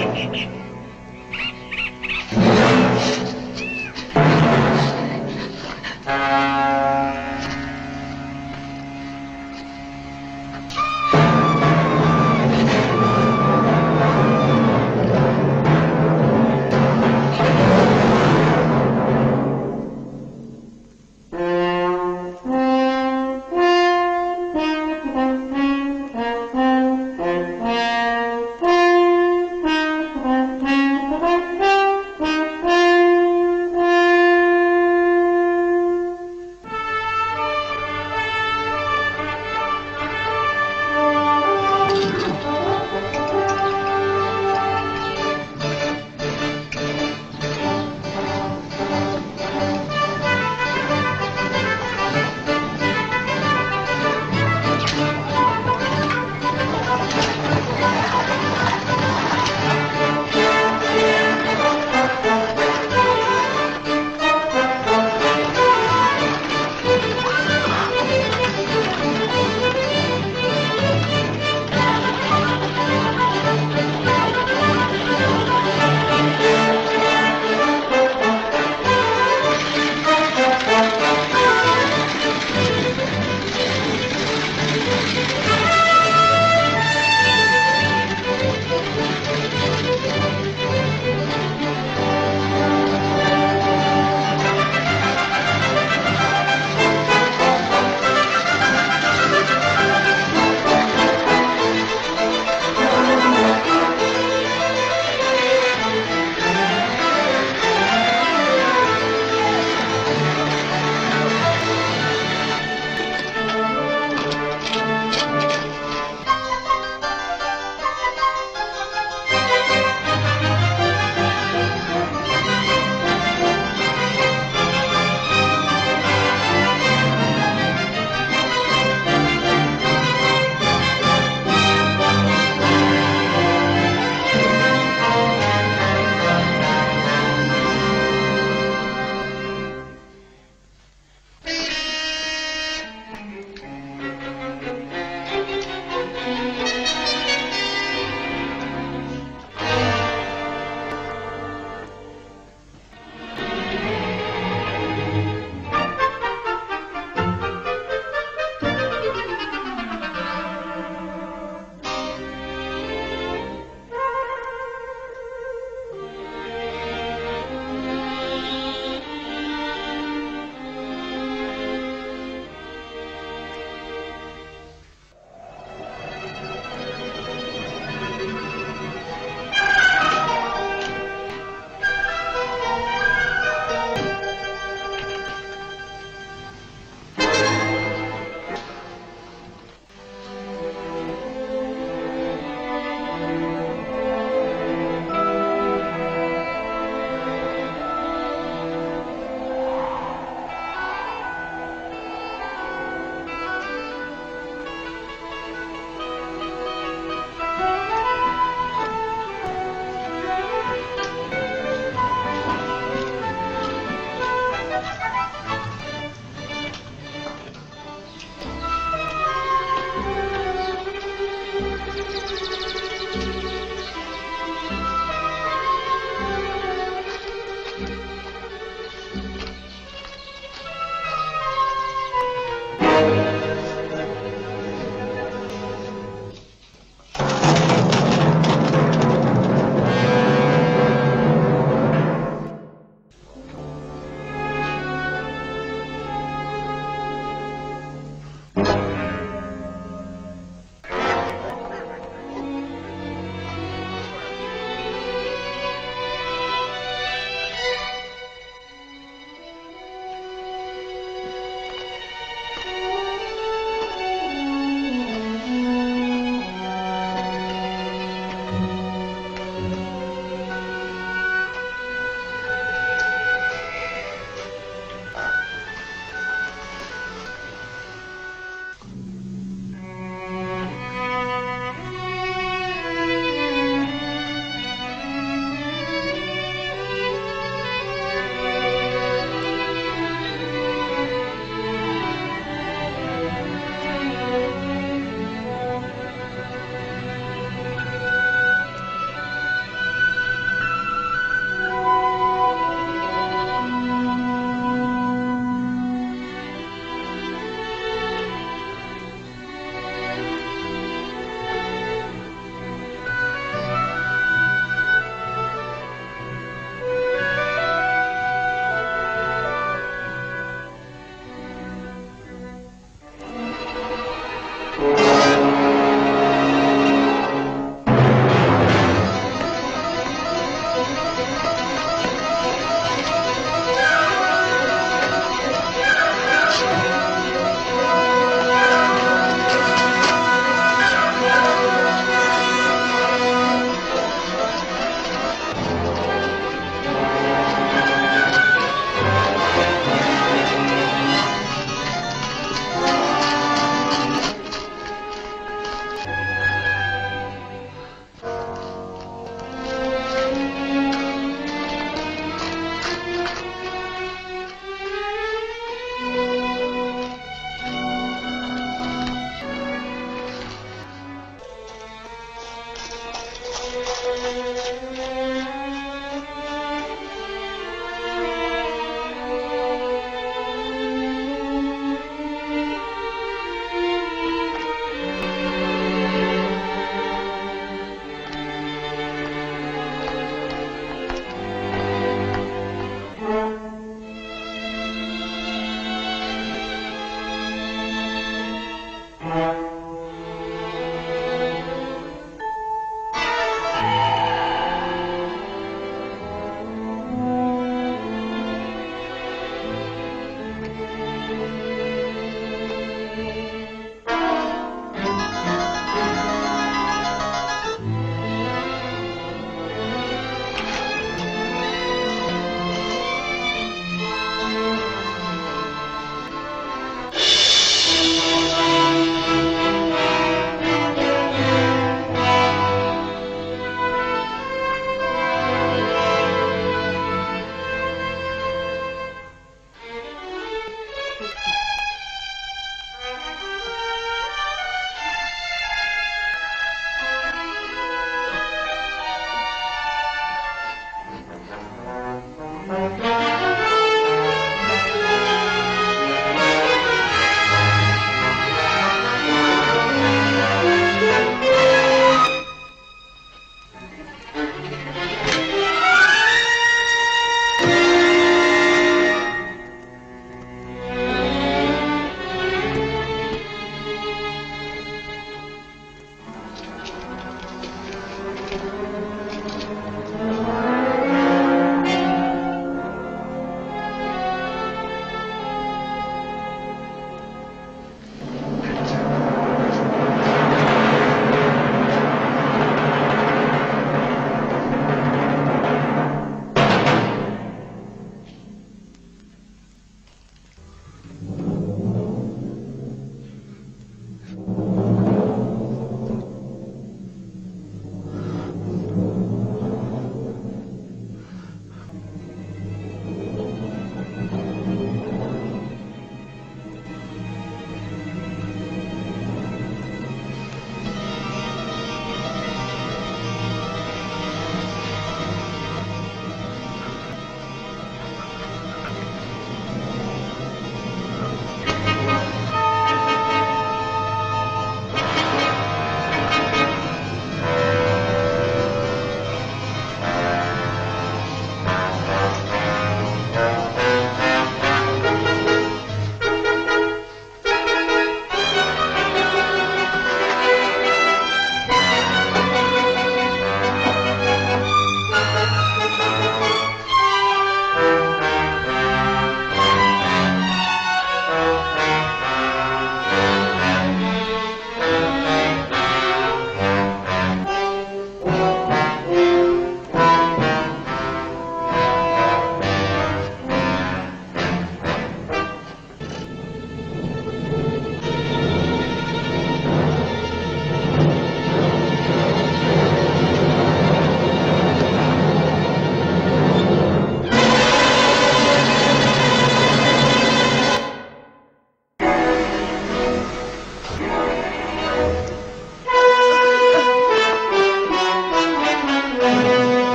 Jesus. Yeah.